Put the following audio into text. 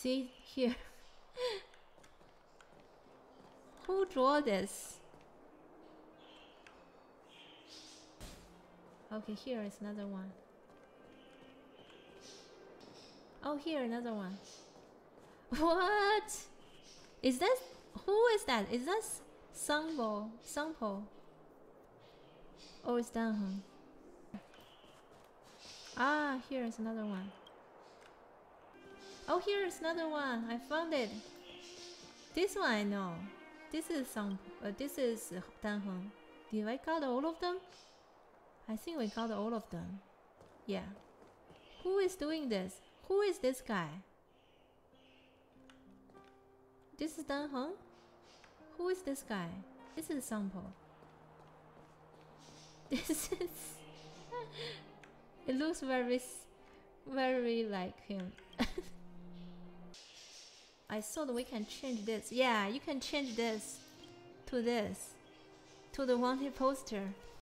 See here. Who draw this? Okay, here is another one. Oh, here another one. What? Is that who is that? Is that Sangbo? Sangpo? Is that him? Ah, here is another one. Oh, here is another one. I found it. This one I know. This is some. Uh, this is Dan Heng. Did I got all of them? I think we got all of them. Yeah. Who is doing this? Who is this guy? This is Dan Heng? Who is this guy? This is Sampo. This is... it looks very, very like him. I thought we can change this. Yeah, you can change this to this. To the wanted poster.